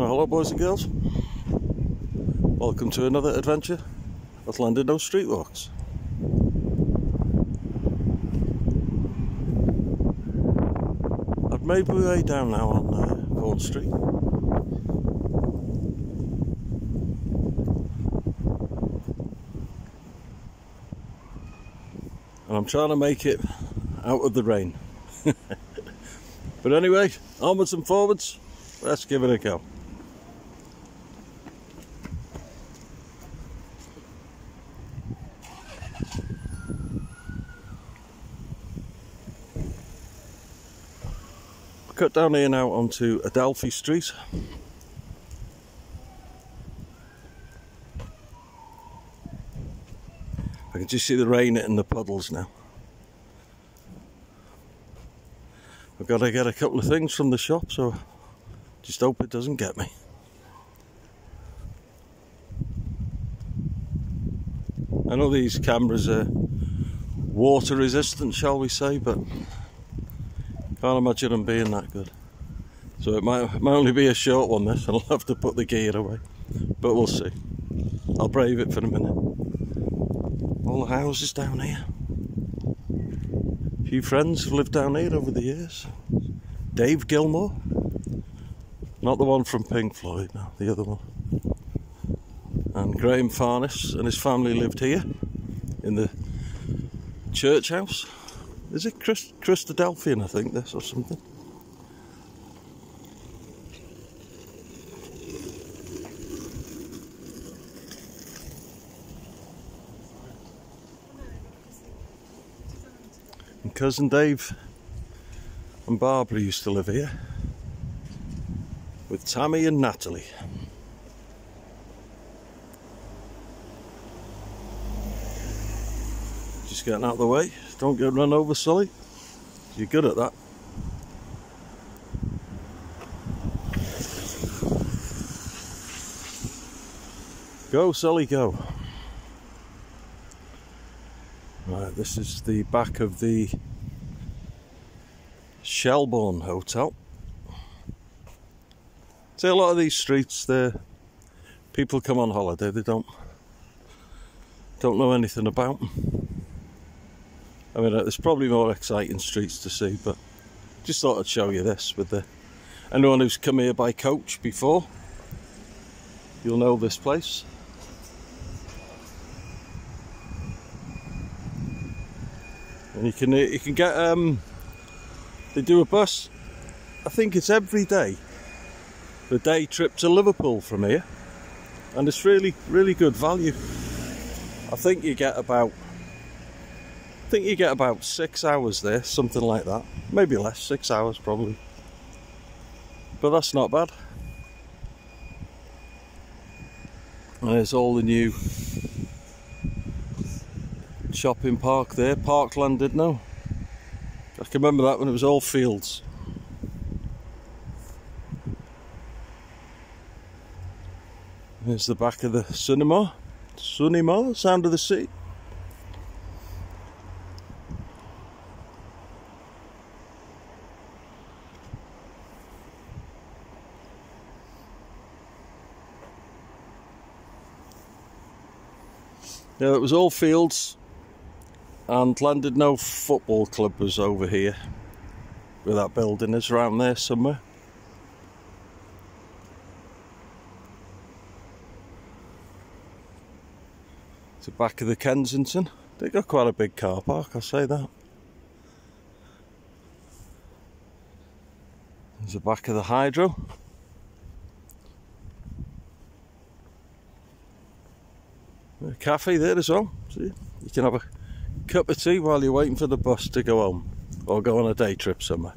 Well, hello boys and girls. Welcome to another adventure at no Streetwalks. My way down now on uh, Vaughan Street. And I'm trying to make it out of the rain. but anyway, onwards and forwards, let's give it a go. Cut down here now onto Adelphi Street. I can just see the rain in the puddles now. I've got to get a couple of things from the shop, so just hope it doesn't get me. I know these cameras are water resistant, shall we say, but can't imagine them being that good. So it might, it might only be a short one this, and I'll have to put the gear away. But we'll see. I'll brave it for a minute. All the houses down here. A few friends have lived down here over the years. Dave Gilmore. Not the one from Pink Floyd, no, the other one. And Graham Farnes and his family lived here in the church house. Is it Christ Christadelphian, I think, this or something? And cousin Dave and Barbara used to live here with Tammy and Natalie. Just getting out of the way. Don't get run over, Sully. You're good at that. Go, Sully, go. Right, this is the back of the Shelbourne Hotel. See, a lot of these streets, there, people come on holiday. They don't don't know anything about them. I mean, uh, there's probably more exciting streets to see, but just thought I'd show you this with the anyone who's come here by coach before. You'll know this place. And you can you can get um they do a bus. I think it's every day. The day trip to Liverpool from here. And it's really really good value. I think you get about Think you get about six hours there, something like that. Maybe less, six hours probably. But that's not bad. And there's all the new shopping park there, Parkland Llandudno. I can remember that when it was all fields. There's the back of the cinema. Cinema, sound of the sea. Yeah, it was all fields and Llandudno Football Club was over here where that building is around there somewhere. It's the back of the Kensington. They got quite a big car park, I'll say that. There's the back of the hydro. A cafe there as well. See, you can have a cup of tea while you're waiting for the bus to go home or go on a day trip somewhere.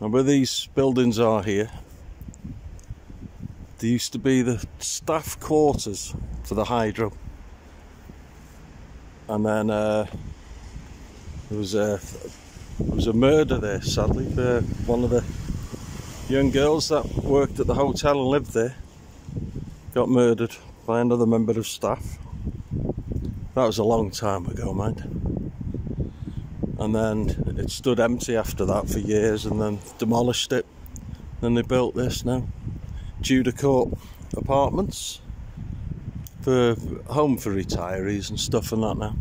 And where these buildings are here, there used to be the staff quarters for the hydro. And then uh, there was uh, a there was a murder there, sadly, for one of the young girls that worked at the hotel and lived there. Got murdered by another member of staff. That was a long time ago, mind. And then it stood empty after that for years and then demolished it. Then they built this now. Tudor Court apartments for home for retirees and stuff and that now.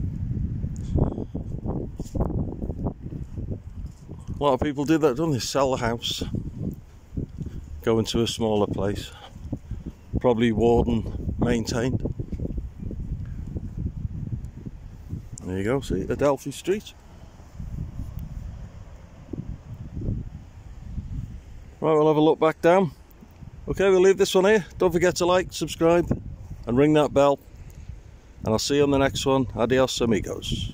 A lot of people do that, don't they? Sell the house, go into a smaller place, probably warden maintained. There you go, see, Adelphi Street. Right, we'll have a look back down. Okay, we'll leave this one here. Don't forget to like, subscribe, and ring that bell. And I'll see you on the next one. Adios, amigos.